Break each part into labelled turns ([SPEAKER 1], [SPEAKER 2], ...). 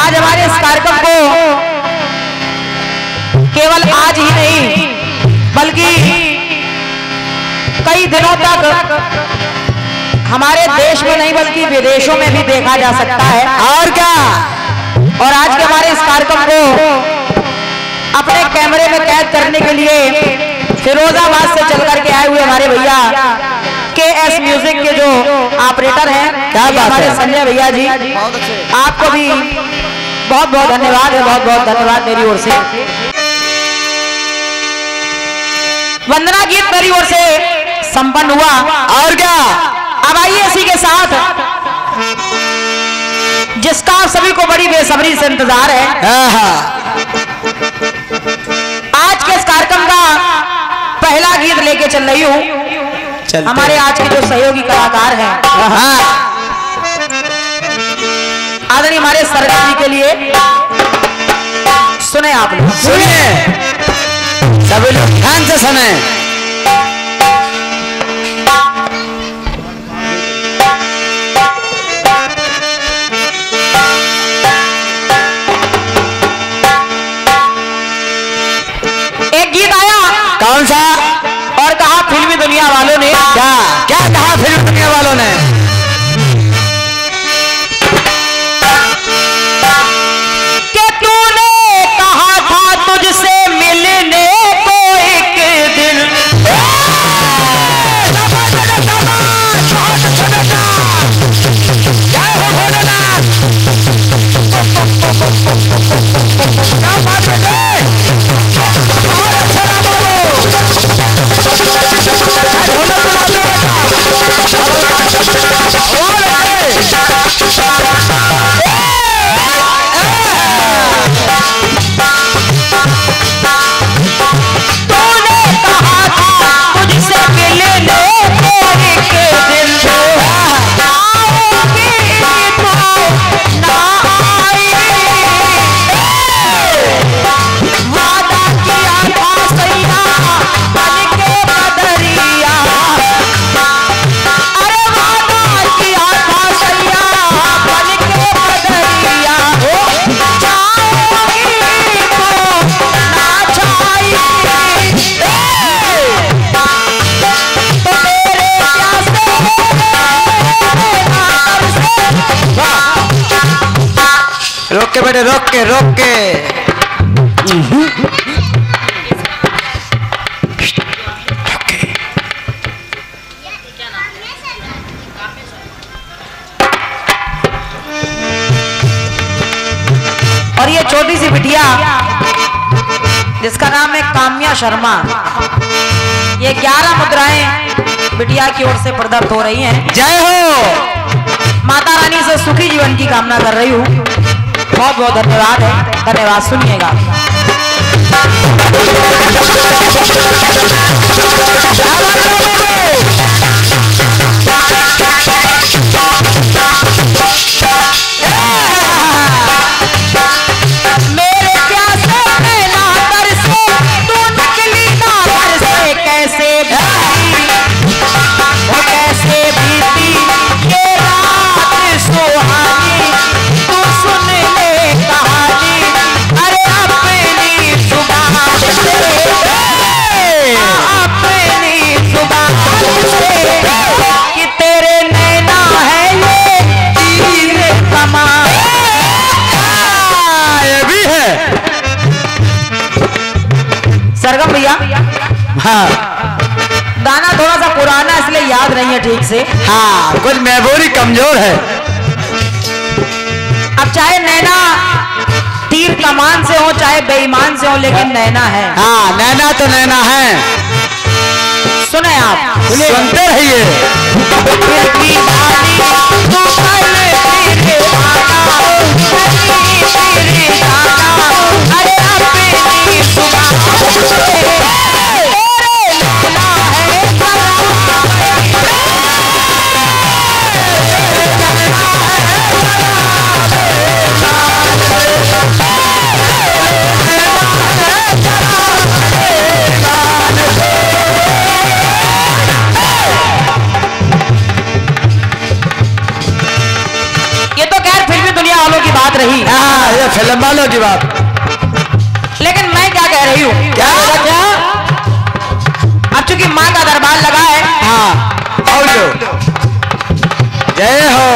[SPEAKER 1] आज हमारे इस कार्यक्रम को केवल आज ही नहीं बल्कि कई दिनों तक हमारे देश में नहीं बल्कि विदेशों में भी देखा जा सकता है।
[SPEAKER 2] और क्या?
[SPEAKER 1] और आज के हमारे इस कार्यक्रम को अपने कैमरे में कैद करने के लिए फिरोजाबाद से चल करके आए हुए हमारे भैया के एस म्यूज़िक के जो ऑपरेटर हैं
[SPEAKER 2] क्या बात है?
[SPEAKER 1] संजय भैया जी आपको भी बहुत बहुत धन्यवाद है बहुत बहुत धन्यवाद मेरी ओर से। वंदना गीत मेरी ओर से संपन्न हुआ।
[SPEAKER 2] और क्या?
[SPEAKER 1] अब आइए इसी के साथ। जिसका आप सभी को बड़ी बेसब्री से इंतज़ार है। आज के इस कार्यक्रम का पहला गीत लेके चल रही हूँ। हमारे आज के जो सहयोगी कलाकार हैं।
[SPEAKER 2] हाँ
[SPEAKER 1] आदरणीय हमारे सरकार जी के लिए। सुने आप लोग।
[SPEAKER 2] सुनिए। सभी लोग ध्यान से सुने।
[SPEAKER 1] एक गीत आया।
[SPEAKER 2] कौन सा?
[SPEAKER 1] और कहा फिल्मी दुनिया वालों ने।
[SPEAKER 2] क्या? क्या कहा फिल्मी दुनिया वालों ने? रोक के बेटे रोक के रोक। के
[SPEAKER 1] और ये छोटी सी बिटिया जिसका नाम है काम्या शर्मा। ये ग्यारह मुद्राएँ बिटिया की ओर से प्रदत्त हो रही हैं।
[SPEAKER 2] जय हो।
[SPEAKER 1] माता रानी से सुखी जीवन की कामना कर रही हूँ। बहुत बहुत धन्यवाद है। धन्यवाद सुनिएगा। हाँ। गाना थोड़ा सा पुराना इसलिए याद नहीं है ठीक से।
[SPEAKER 2] हाँ कुछ मेमोरी कमज़ोर है।
[SPEAKER 1] अब चाहे नैना तीर कमान से हो चाहे बेईमान से हो लेकिन नैना है।
[SPEAKER 2] हाँ नैना तो नैना है।
[SPEAKER 1] सुने आप।
[SPEAKER 2] सुनते रहिए।
[SPEAKER 1] बात रही।
[SPEAKER 2] हाँ ये फ़िल्म वालों की बात।
[SPEAKER 1] लेकिन मैं क्या कह रही हूँ?
[SPEAKER 2] क्या? क्या?
[SPEAKER 1] अब चूँकि माँ का दरबार लगा है।
[SPEAKER 2] हाँ और जो? जय हो।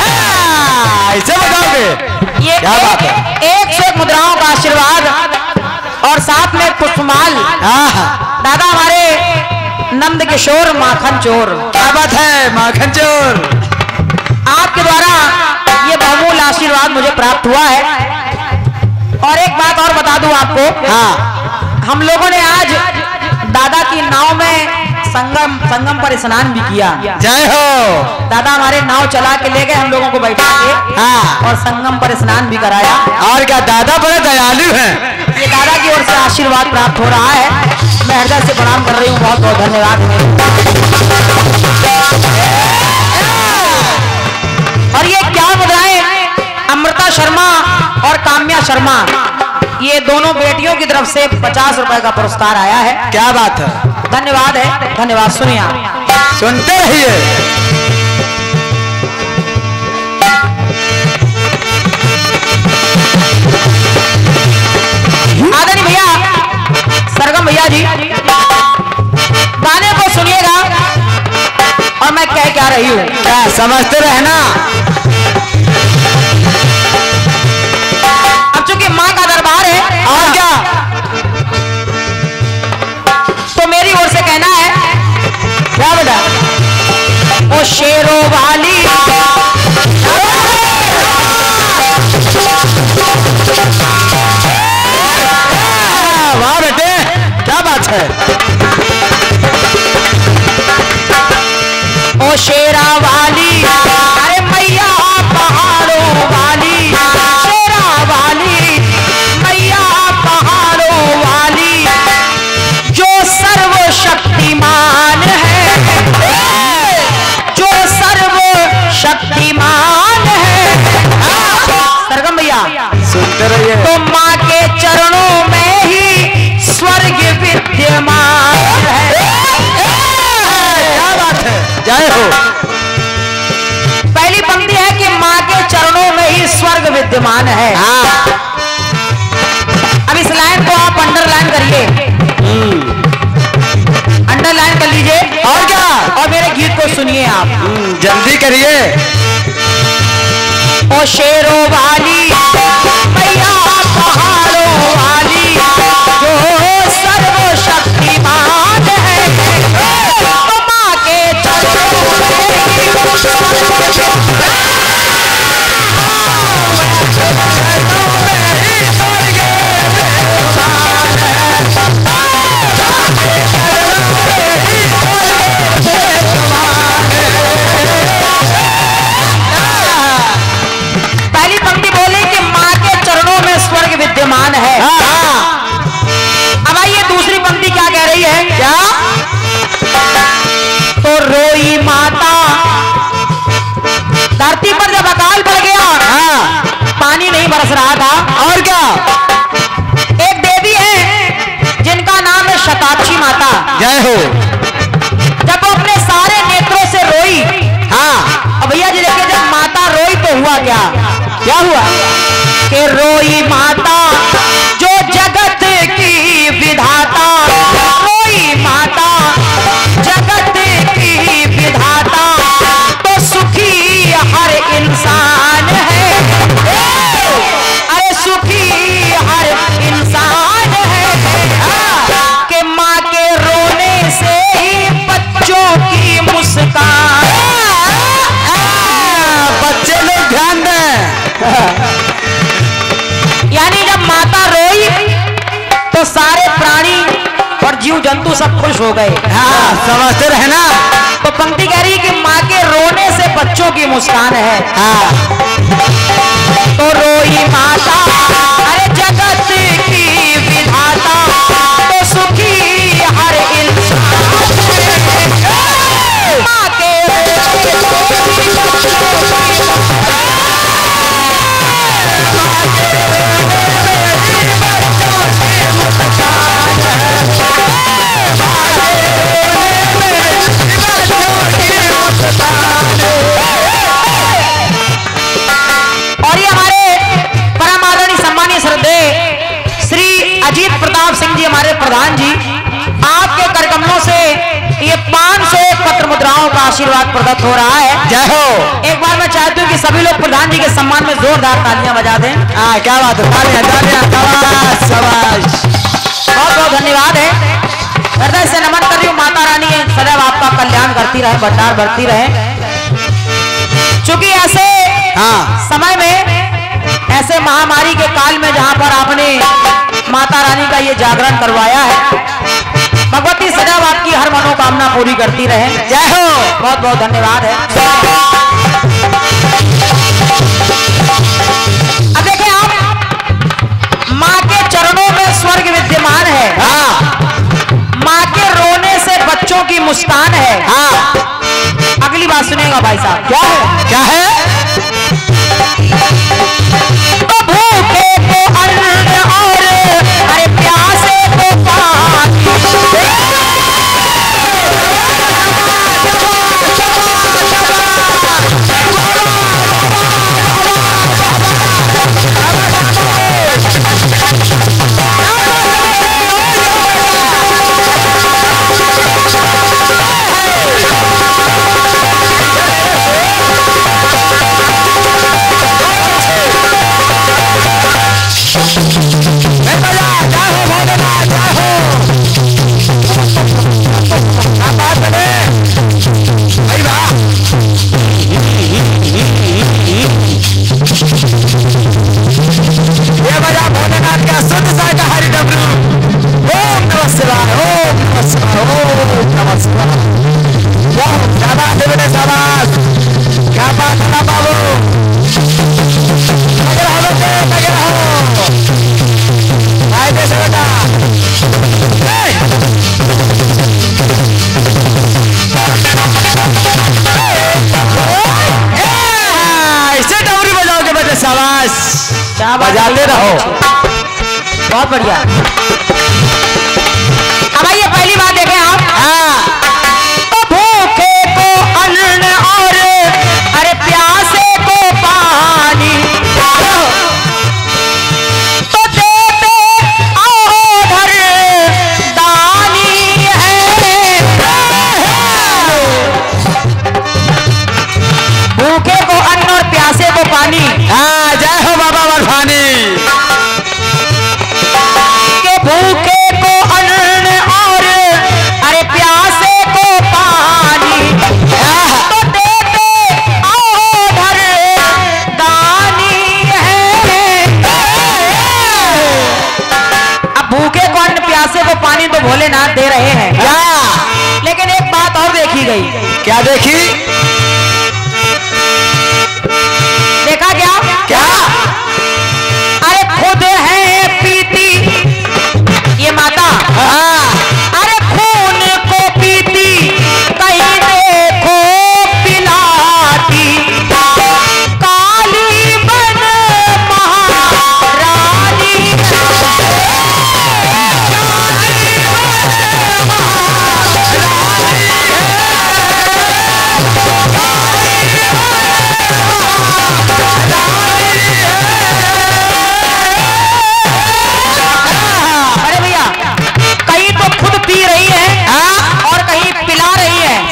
[SPEAKER 2] हाँ, ऐसे बताओगे?
[SPEAKER 1] ये
[SPEAKER 2] क्या बात है?
[SPEAKER 1] एक सौ मुद्राओं का आशीर्वाद और साथ में पुष्पमाल दादा हमारे नंद किशोर माखन चोर
[SPEAKER 2] क्या बात है माखन चोर
[SPEAKER 1] आपके द्वारा ये बहुमूल आशीर्वाद मुझे प्राप्त हुआ है। और एक बात और बता दूँ आपको।
[SPEAKER 2] हाँ।
[SPEAKER 1] हम लोगों ने आज दादा की नाव में संगम संगम पर स्नान भी किया।
[SPEAKER 2] जय हो।
[SPEAKER 1] दादा हमारे नाव चला के ले गए हम लोगों को बैठा के।
[SPEAKER 2] हाँ।
[SPEAKER 1] और संगम पर स्नान भी कराया।
[SPEAKER 2] और क्या दादा बड़े दयालु हैं।
[SPEAKER 1] ये दादा की ओर से आशीर्वाद प्राप्त हो रहा है। मैं हृदय से प्रणाम कर रही हूँ। बहुत बहुत धन्यवाद। और ये क्या मुद्राएँ अमृता शर्मा और काम्या शर्मा। ये दोनों बेटियों की तरफ़ से पचास रुपए का पुरस्कार आया है।
[SPEAKER 2] क्या बात है।
[SPEAKER 1] धन्यवाद है धन्यवाद। सुनिए
[SPEAKER 2] सुनते रहिए।
[SPEAKER 1] आदरणीय भैया सरगम भैया जी गाने को सुनिएगा और मैं कह क्या रही हूँ।
[SPEAKER 2] क्या समझते रहना
[SPEAKER 1] अब चूँकि माँ का दरबार है
[SPEAKER 2] और क्या?
[SPEAKER 1] तो मेरी ओर से कहना है
[SPEAKER 2] क्या बेटा?
[SPEAKER 1] ओ शेरों वाली
[SPEAKER 2] बात है।
[SPEAKER 1] विद्यमान है।
[SPEAKER 2] हाँ।
[SPEAKER 1] अब इस लाइन को आप अंडरलाइन करिए। अंडरलाइन कर लीजिए।
[SPEAKER 2] और क्या?
[SPEAKER 1] और मेरे गीत को सुनिए आप।
[SPEAKER 2] हम्म, जल्दी करिए।
[SPEAKER 1] ओ शेरों वाली मैया पहाड़ों वाली जो सर्वशक्तिमान है। माँ के चरणों में। स्वर्ग है।
[SPEAKER 2] हाँ।
[SPEAKER 1] अब आइए दूसरी पंक्ति क्या कह रही है?
[SPEAKER 2] क्या?
[SPEAKER 1] तो रोई माता। धरती पर जब अकाल पड़ गया
[SPEAKER 2] हाँ।
[SPEAKER 1] पानी नहीं बरस रहा था।
[SPEAKER 2] और क्या?
[SPEAKER 1] एक देवी है जिनका नाम है शताक्षी माता।
[SPEAKER 2] जय हो।
[SPEAKER 1] जब वो अपने सारे नेत्रों से रोई
[SPEAKER 2] हाँ।
[SPEAKER 1] अब भैया जी देखिए जब माता रोई तो हुआ क्या? क्या हुआ? कि रोई माता, जो जगत की विधाता। रोई माता, जगत की विधाता। तो सुखी हर इंसान। जंतु सब खुश हो गए।
[SPEAKER 2] हाँ समझते रहना
[SPEAKER 1] तो पंक्ति कह रही कि माँ के रोने से बच्चों की मुस्कान है।
[SPEAKER 2] हाँ।
[SPEAKER 1] तो रोई माता अरे जगत की विधाता तो सुखी हर इंसान हाँ
[SPEAKER 2] क्या बात है? तालियाँ तालियाँ शाबाश शाबाश।
[SPEAKER 1] बहुत बहुत धन्यवाद है। हृदय से नमन कर रही हूँ माता रानी है। सदैव आपका कल्याण करती रहे भंडार भरती रहे। चूँकि ऐसे
[SPEAKER 2] हाँ।
[SPEAKER 1] समय में ऐसे महामारी के काल में जहाँ पर आपने माता रानी का ये जागरण करवाया है भगवती सदैव आपकी हर मनोकामना पूरी करती रहे।
[SPEAKER 2] जय हो।
[SPEAKER 1] बहुत बहुत धन्यवाद है। विद्यमान है।
[SPEAKER 2] हाँ।
[SPEAKER 1] माँ के रोने से बच्चों की मुस्कान है।
[SPEAKER 2] हाँ।
[SPEAKER 1] अगली बात सुनेगा भाई साहब।
[SPEAKER 2] क्या है? क्या है?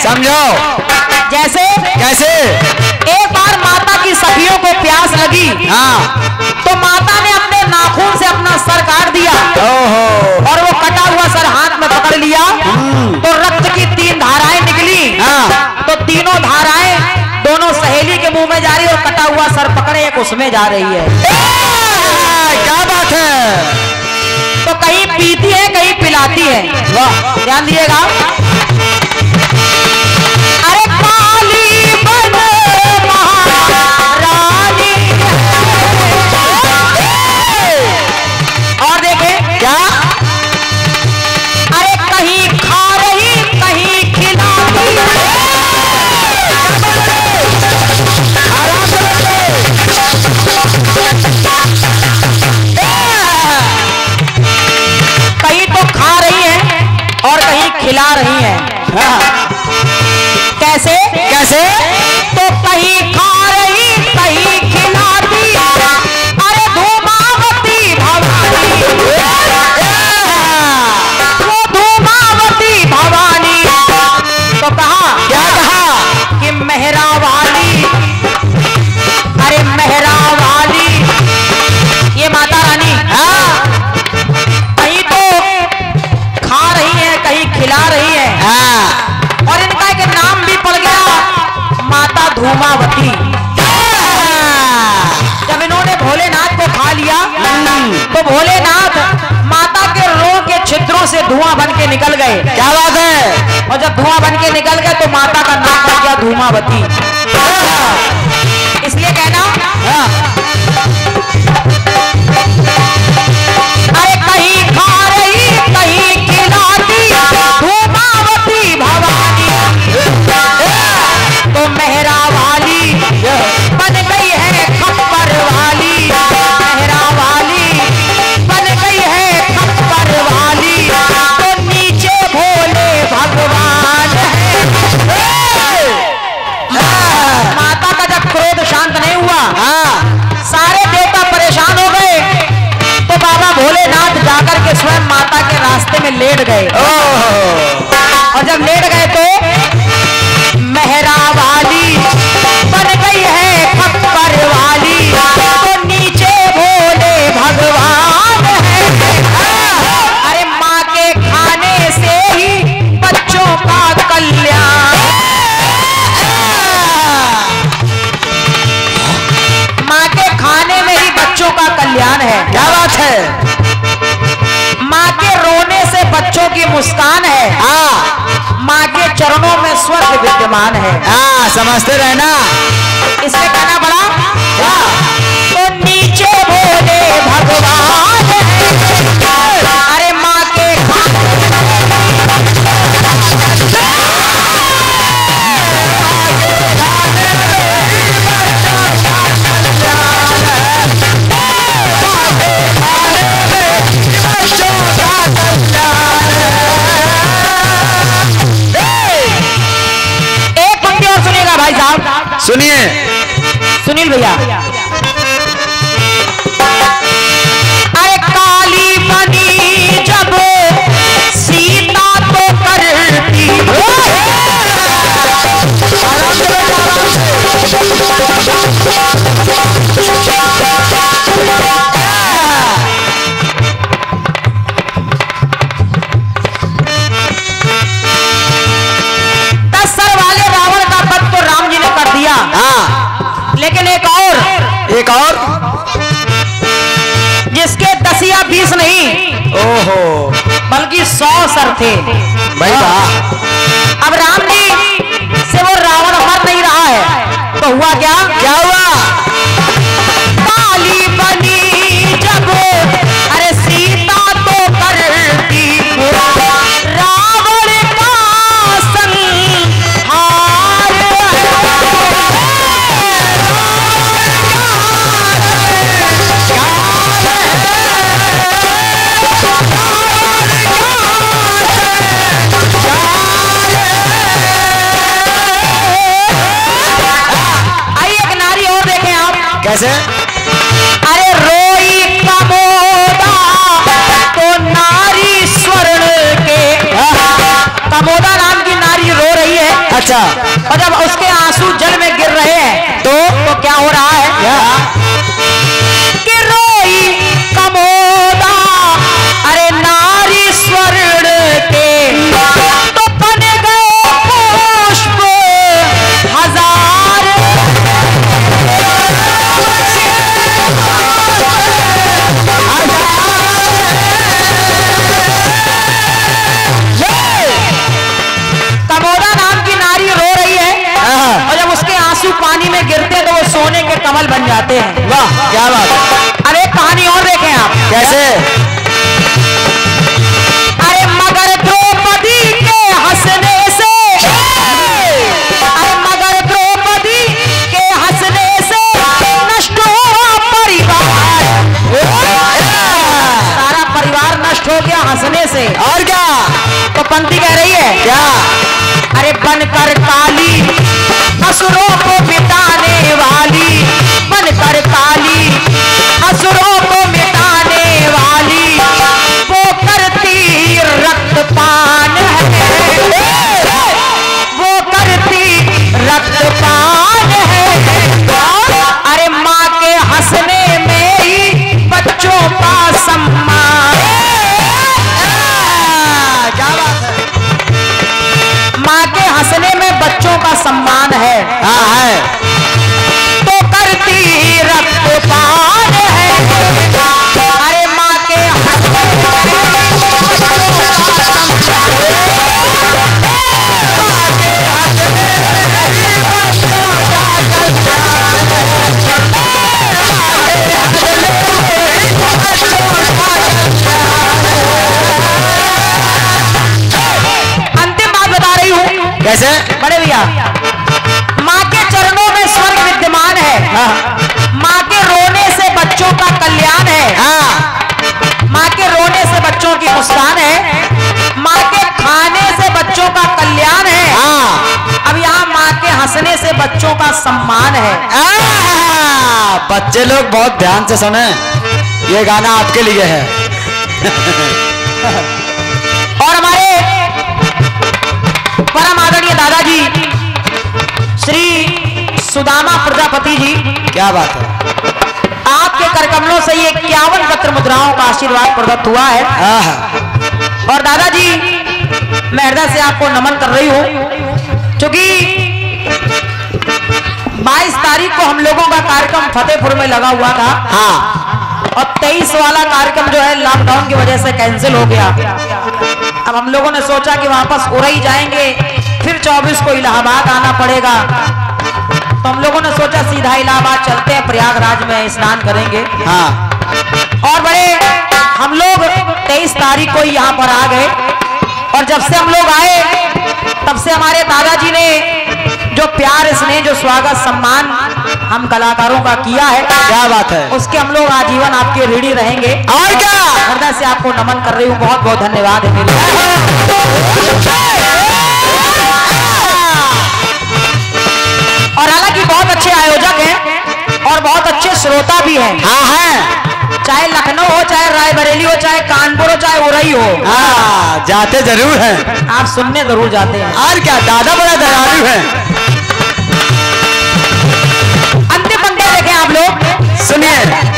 [SPEAKER 2] समझो।
[SPEAKER 1] जैसे
[SPEAKER 2] कैसे?
[SPEAKER 1] एक बार माता की सखियों को प्यास लगी
[SPEAKER 2] हाँ।
[SPEAKER 1] तो माता ने अपने नाखून से अपना सर काट दिया और वो कटा हुआ सर हाथ में पकड़ लिया तो रक्त की तीन धाराएँ निकली।
[SPEAKER 2] हाँ।
[SPEAKER 1] तो तीनों धाराएँ दोनों सहेली के मुँह में जा रही और कटा हुआ सर पकड़े एक उसमें जा रही है।
[SPEAKER 2] क्या बात है?
[SPEAKER 1] तो कहीं पीती है कहीं पिलाती है।
[SPEAKER 2] वाह।
[SPEAKER 1] ध्यान दिएगा खिला रही हैं।
[SPEAKER 2] हाँ,
[SPEAKER 1] कैसे?
[SPEAKER 2] कैसे?
[SPEAKER 1] उमावती हाँ। जब इन्होंने भोलेनाथ को खा लिया हम्म। तो भोलेनाथ माता के रोह के छिद्रों से धुआँ बन के निकल गए।
[SPEAKER 2] क्या बात है?
[SPEAKER 1] और जब धुआँ बन के निकल गए तो माता का नाम पड़ गया धूमावती। इसलिए कहना
[SPEAKER 2] हाँ।
[SPEAKER 1] अरे कहीं खा में लेट गए। और जब लेट गए तो मेहरा वाली बन गई है खप्पर वाली तो नीचे बोले भगवान है। अरे माँ के खाने से ही बच्चों का कल्याण। माँ के खाने में ही बच्चों का कल्याण है।
[SPEAKER 2] क्या बात है?
[SPEAKER 1] बच्चों की मुस्कान है।
[SPEAKER 2] हाँ।
[SPEAKER 1] माँ के चरणों में स्वर्ग विद्यमान है।
[SPEAKER 2] हाँ समझते रहना।
[SPEAKER 1] इसलिए कहना बड़ा हाँ।
[SPEAKER 2] सुनिए।
[SPEAKER 1] सुनील भैया। बल्कि सौ सर थे।
[SPEAKER 2] भाई वाह
[SPEAKER 1] है। बच्चे
[SPEAKER 2] लोग बहुत ध्यान से सुने। ये गाना आपके लिए है।
[SPEAKER 1] और हमारे परम आदरणीय दादाजी श्री सुदामा प्रजापति जी।
[SPEAKER 2] क्या बात है।
[SPEAKER 1] आपके करकमलों से ये इक्यावन पत्र मुद्राओं का आशीर्वाद प्रदत्त हुआ है। और दादाजी मैं हृदय से आपको नमन कर रही हूँ क्योंकि 22 तारीख को हम लोगों का कार्यक्रम फतेहपुर में लगा हुआ था।
[SPEAKER 2] हाँ।
[SPEAKER 1] और 23 वाला कार्यक्रम जो है लॉकडाउन की वजह से कैंसिल हो गया। अब हम लोगों ने सोचा कि वापस उड़ई जाएँगे फिर 24 को इलाहाबाद आना पड़ेगा। तो हम लोगों ने सोचा सीधा इलाहाबाद चलते हैं प्रयागराज में स्नान करेंगे।
[SPEAKER 2] हाँ।
[SPEAKER 1] और बड़े हम लोग 23 तारीख को यहाँ पर आ गए। और जब से हम लोग आए तब से हमारे दादाजी ने जो प्यार स्नेह जो स्वागत सम्मान हम कलाकारों का किया है
[SPEAKER 2] क्या बात है?
[SPEAKER 1] उसके हम लोग आजीवन आपके ऋणी रहेंगे।
[SPEAKER 2] और क्या?
[SPEAKER 1] हृदय से आपको नमन कर रही हूँ। बहुत बहुत धन्यवाद है मेरे और हालाँकि बहुत अच्छे आयोजक हैं और बहुत अच्छे श्रोता भी हैं।
[SPEAKER 2] हाँ है।
[SPEAKER 1] चाहे लखनऊ हो चाहे रायबरेली हो चाहे कानपुर हो चाहे उरई हो।
[SPEAKER 2] हाँ जाते ज़रूर हैं।
[SPEAKER 1] आप सुनने ज़रूर जाते हैं।
[SPEAKER 2] और क्या दादा बड़ा दयालु है।
[SPEAKER 1] लोग
[SPEAKER 2] सुनिए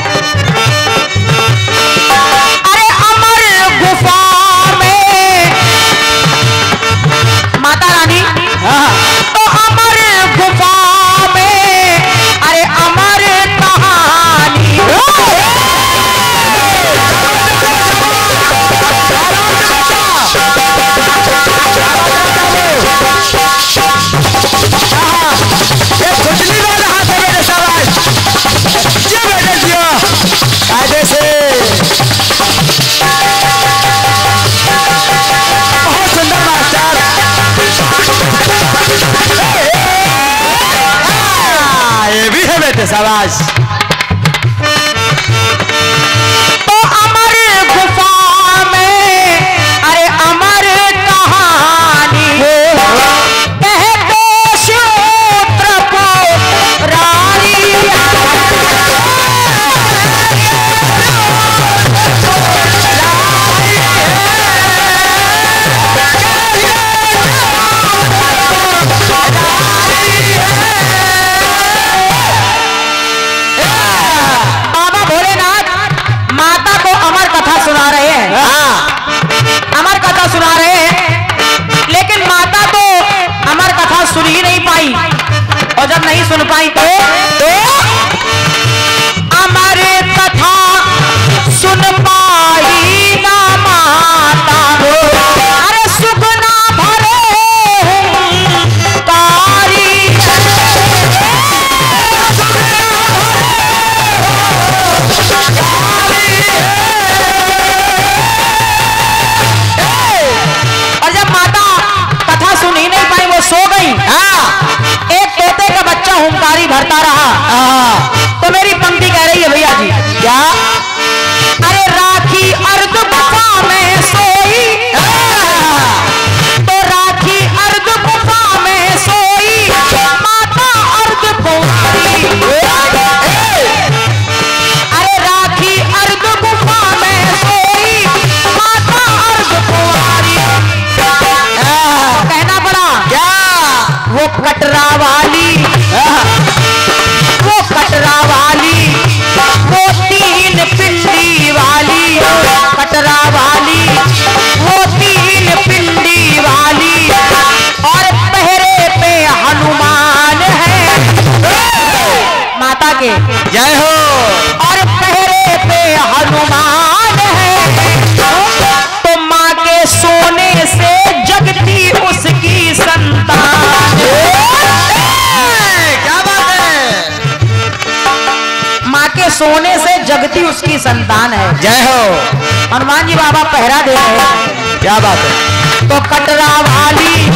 [SPEAKER 2] भी जय हो।
[SPEAKER 1] और पहरे पे हनुमान है। तो माँ के सोने से जगती उसकी संतान।
[SPEAKER 2] क्या बात है?
[SPEAKER 1] माँ के सोने से जगती उसकी संतान है।
[SPEAKER 2] जय हो।
[SPEAKER 1] हनुमान जी बाबा पहरा दे रहे हैं।
[SPEAKER 2] क्या बात है?
[SPEAKER 1] तो कटरा वाली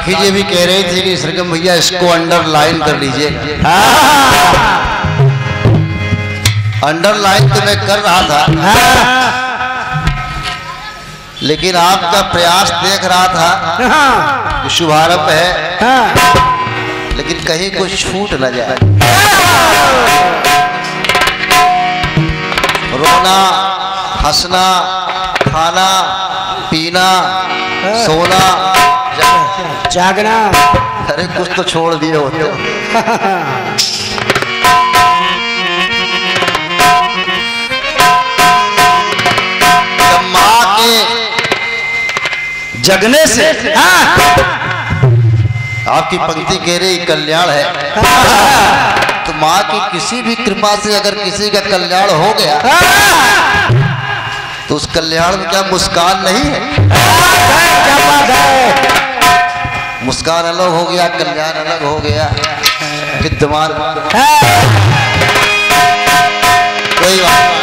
[SPEAKER 3] राखी जी भी कह रही थी कि सरगम भैया इसको अंडरलाइन कर लीजिए। अंडरलाइन तो मैं कर रहा था। लेकिन आपका प्रयास देख रहा था शुभारंभ है। लेकिन कहीं कुछ छूट न जाए। रोना हंसना खाना पीना सोना
[SPEAKER 2] जागना।
[SPEAKER 3] अरे कुछ तो छोड़ दिए होते जब माँ के जगने से आपकी पंक्ति कह रही कल्याण है। तो माँ की किसी भी कृपा से अगर किसी का कल्याण हो गया तो उस कल्याण में क्या मुस्कान नहीं है?
[SPEAKER 2] क्या बात है?
[SPEAKER 3] मुस्कान अलग हो गया कल्याण अलग हो गया। विद्यमान। कोई बात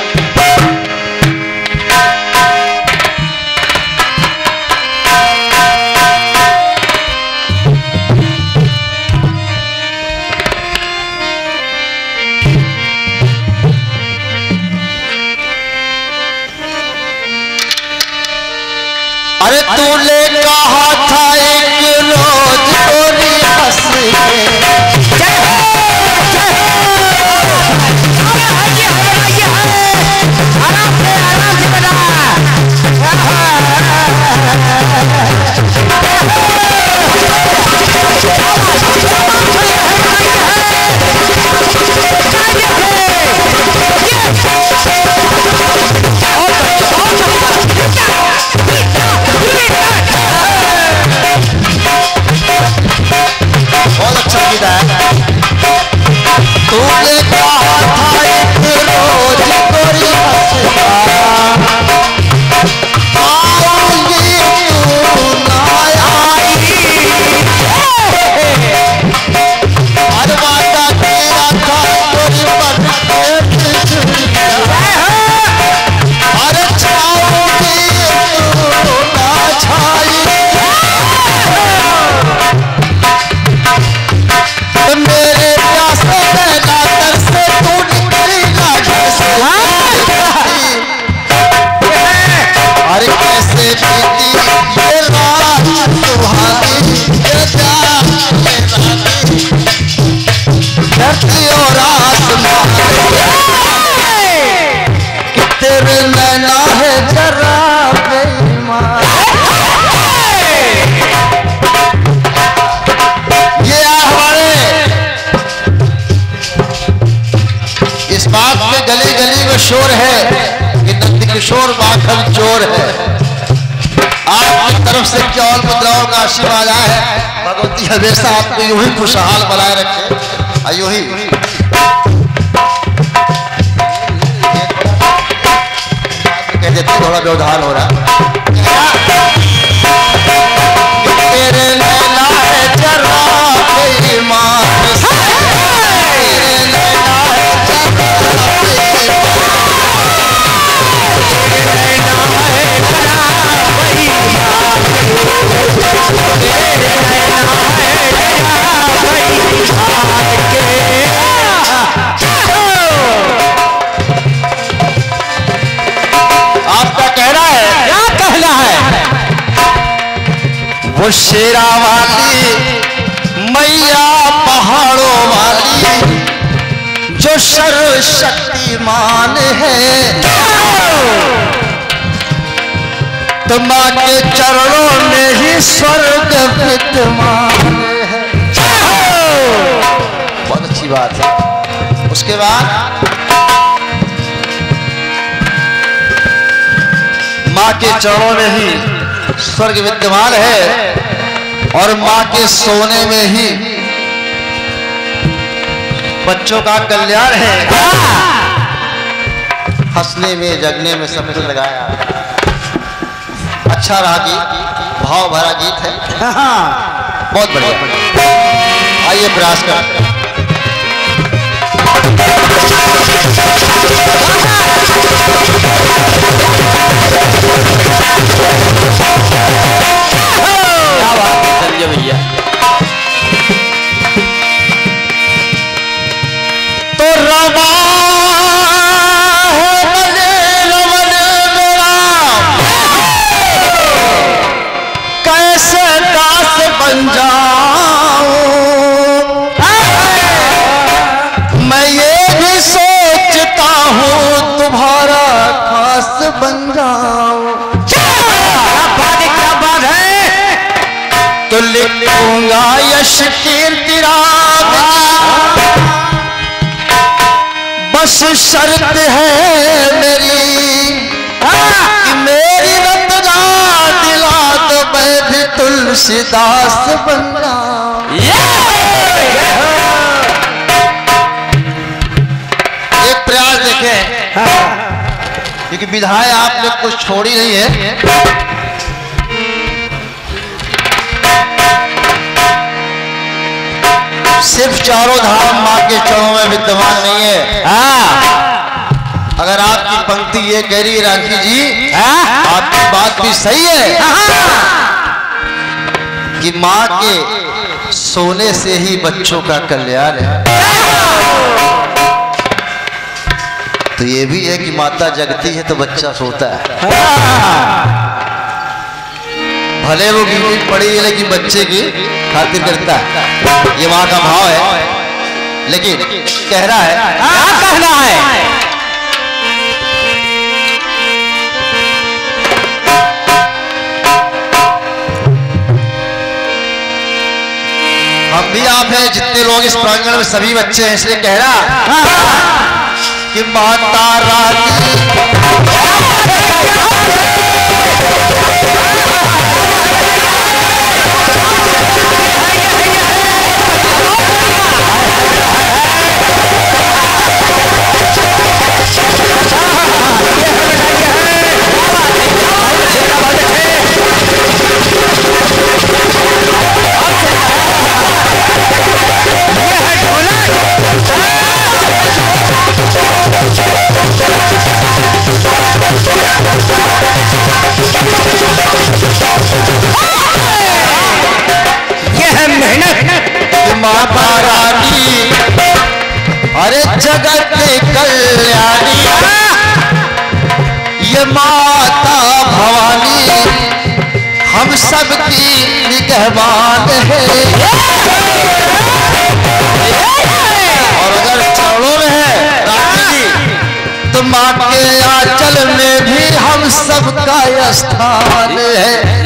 [SPEAKER 3] अरे तू कहा हमेशा आपको यूँ ही खुशहाल बनाए रखे। यूँ ही। देते हैं, थोड़ा व्यवधान हो रहा वो शेरा वाली, मैया पहाड़ों वाली जो सर्व शक्तिमान है। तो माँ के चरणों में ही स्वर्ग विद्यमान है। बहुत अच्छी बात है। उसके बाद माँ के चरणों में ही स्वर्ग विद्यमान है। और माँ के सोने में ही बच्चों का कल्याण है। हंसने में, जगने में सब कुछ लगाया। अच्छा रहा गीत। भाव भरा गीत है। बहुत बढ़िया। आइए प्रयास कर। तुलसीदास बन एक प्रयास देखें। क्योंकि विधाएँ आपने कुछ छोड़ी नहीं है। सिर्फ़ चारों धाम माँ के चरणों में विद्यमान नहीं है। अगर आपकी पंक्ति ये कह रही है राखी जी आपकी बात भी सही है। कि माँ के सोने से ही बच्चों का कल्याण है। तो ये भी है कि माता जगती है तो बच्चा सोता है। भले वो बीमारी पड़ी है, लेकिन बच्चे की खातिर करता है। ये माँ का भाव है। लेकिन कह रहा है,
[SPEAKER 2] क्या कहना है?
[SPEAKER 3] हम भी आप हैं, जितने लोग इस प्रांगण में सभी बच्चे हैं, इसलिए कह रहा, कि माता रानी।
[SPEAKER 2] ये है मेहनत।
[SPEAKER 3] कि माता रानी अरे जगत कल्याणी। ये माता भवानी, हम सबकी निगहबान है। स्थान है।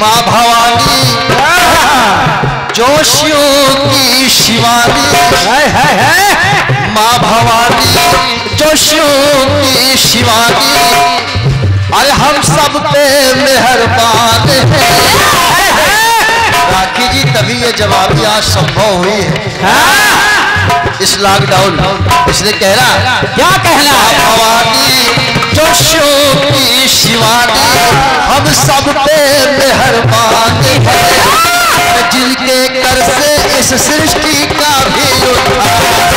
[SPEAKER 3] माँ भवानी। जोशियों की शिवानी।
[SPEAKER 2] है, है, है।
[SPEAKER 3] माँ भवानी जोशियों की शिवानी। अरे हम सब पे मेहरबान है। राखी जी तभी ये जवाबी आज संभव हुई है। इस लॉकडाउन इसलिए कह रहा
[SPEAKER 2] क्या कहना है?
[SPEAKER 3] भवानी जोशियों सब पे मेहरबान है। जिनके कर से इस सृष्टि का भी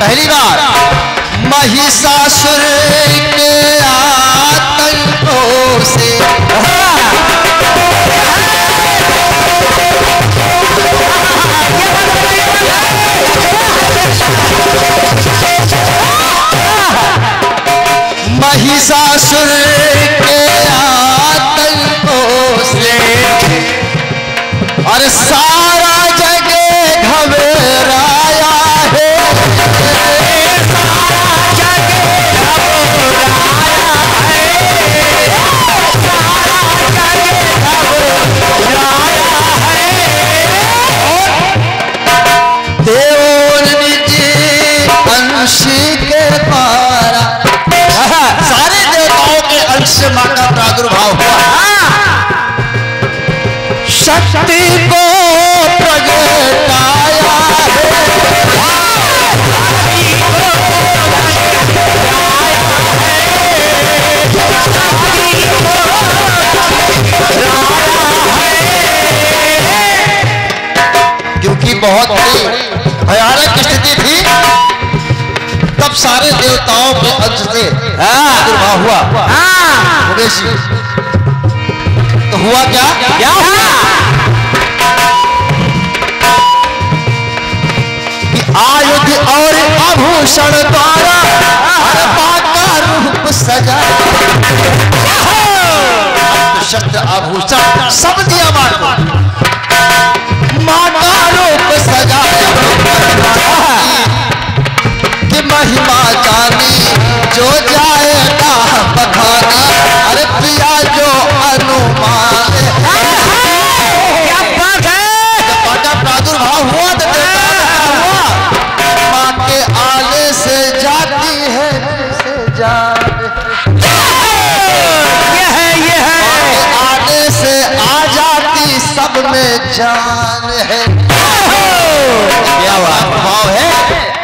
[SPEAKER 3] पहली बार महिषासुर के से प्रादुर्भाव हुआ। उमेश तो हुआ क्या?
[SPEAKER 1] क्या
[SPEAKER 3] आयुध और आभूषण द्वारा हर का रूप सजा। शस्त्र आभूषण सब दिया माँ को। माँ का रूप सजाया कि महिमा जानी। जो जाएगा बखानी अरे प्रिया जो अनुमान
[SPEAKER 1] क्या बात है?
[SPEAKER 3] प्रादुर्भाव हुआ तो हुआ। माँ के आने से जाती है से जान।
[SPEAKER 1] ये है ये है।
[SPEAKER 3] आने से आ जाती सब में जान है। क्या भाव है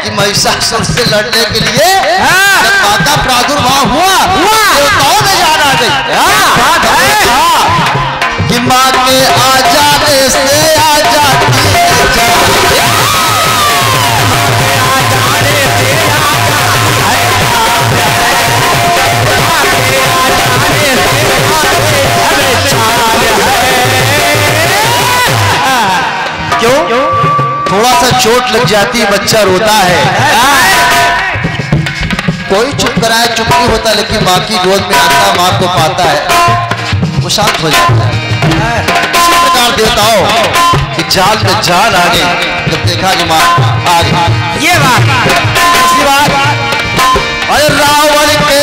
[SPEAKER 3] कि महिषासुर से लड़ने के लिए
[SPEAKER 1] हाँ।
[SPEAKER 3] का प्रादुर्भाव हुआ?
[SPEAKER 1] हुआ।
[SPEAKER 3] देवताओं में जान आ गई
[SPEAKER 1] हाँ, है।
[SPEAKER 3] हाँ, कि माँ के आ जाने से आ जाती। है क्यों? थोड़ा सा चोट लग जाती बच्चा रोता है। कोई चुप कराया चुप नहीं होता लेकिन माँ की गोद में आता माँ को पाता है। वो शांत हो जाता है। इसी प्रकार देवताओं कि जाल में जाल आ गई तो देखा कि माँ आ गई
[SPEAKER 1] ये बात।
[SPEAKER 3] दूसरी बात अरे रावण के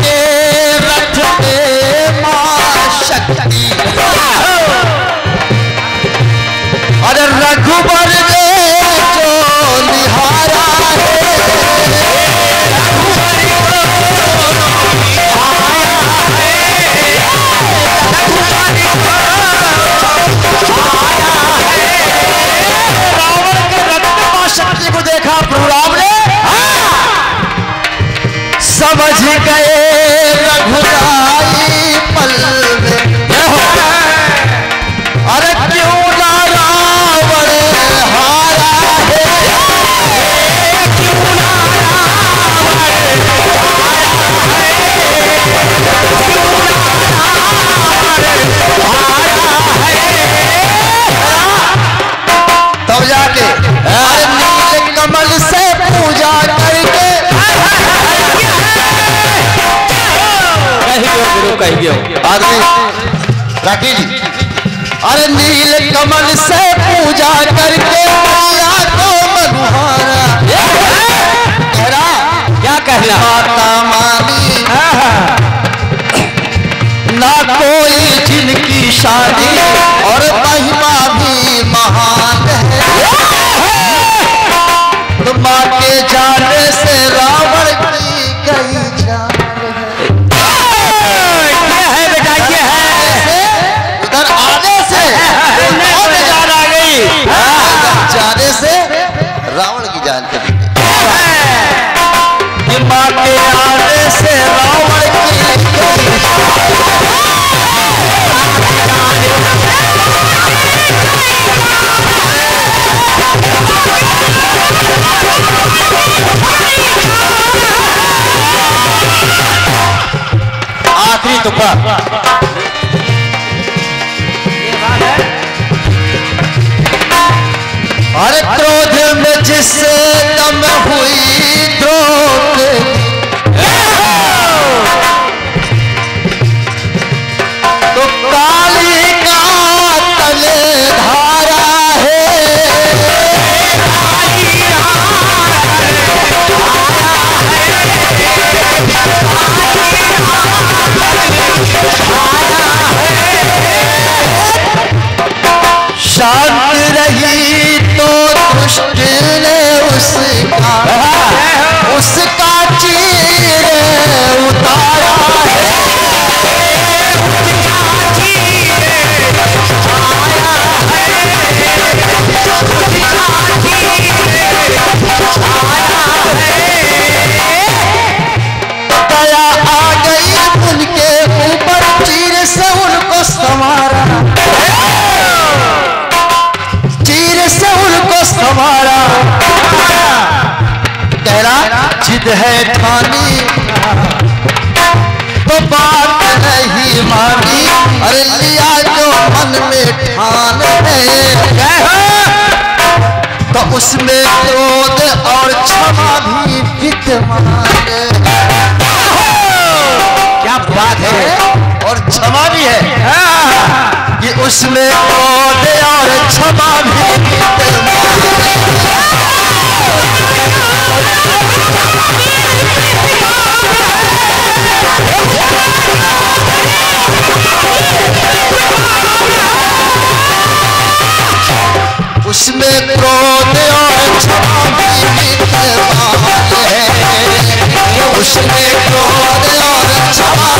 [SPEAKER 3] राठी जी। अरे नील कमल से पूजा करके माया तो मनुहारा
[SPEAKER 1] क्या कहना?
[SPEAKER 3] माता मानी। ना कोई जिनकी शादी गीत तो उसमें क्रोध और क्षमा भी विद्यमान है।
[SPEAKER 2] क्या बात है?
[SPEAKER 3] और क्षमा भी है। कि उसमें क्रोध और क्षमा भी विद्यमान उसमें क्रोध और क्षमा उसमें क्रोध और क्षमा